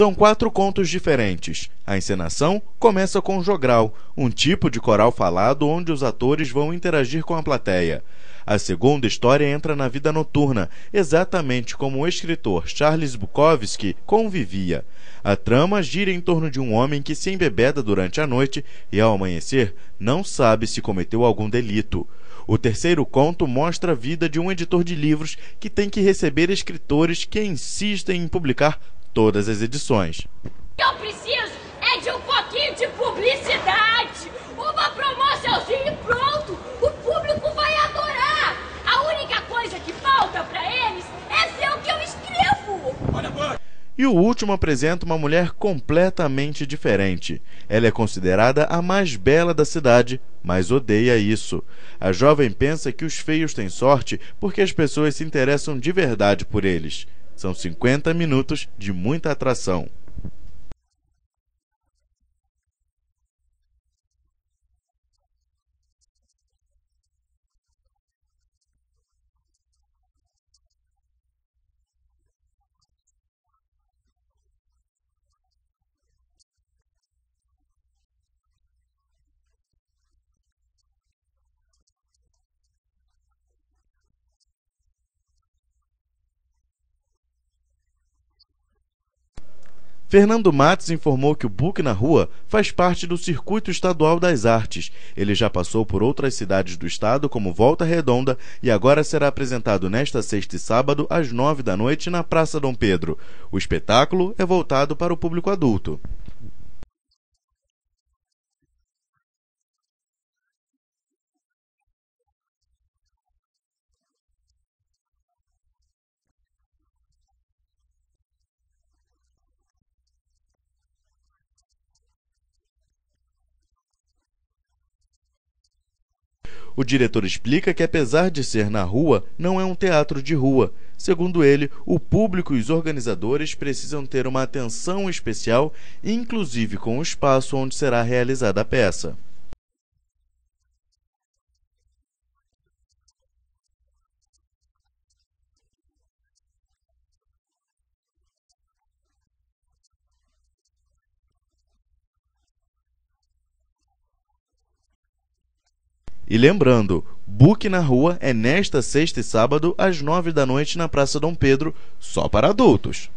São quatro contos diferentes. A encenação começa com jogral, um tipo de coral falado onde os atores vão interagir com a plateia. A segunda história entra na vida noturna, exatamente como o escritor Charles Bukowski convivia. A trama gira em torno de um homem que se embebeda durante a noite e, ao amanhecer, não sabe se cometeu algum delito. O terceiro conto mostra a vida de um editor de livros que tem que receber escritores que insistem em publicar todas as edições. Eu preciso é de um pouquinho de publicidade. Uma promoçãozinha e pronto. O público vai adorar. A única coisa que falta para eles é ver o que eu escrevo. E o último apresenta uma mulher completamente diferente. Ela é considerada a mais bela da cidade, mas odeia isso. A jovem pensa que os feios têm sorte porque as pessoas se interessam de verdade por eles. São 50 minutos de muita atração. Fernando Matos informou que o Book na Rua faz parte do Circuito Estadual das Artes. Ele já passou por outras cidades do estado, como Volta Redonda, e agora será apresentado nesta sexta e sábado, às nove da noite, na Praça Dom Pedro. O espetáculo é voltado para o público adulto. O diretor explica que, apesar de ser na rua, não é um teatro de rua. Segundo ele, o público e os organizadores precisam ter uma atenção especial, inclusive com o espaço onde será realizada a peça. E lembrando, Book na Rua é nesta sexta e sábado, às nove da noite, na Praça Dom Pedro, só para adultos.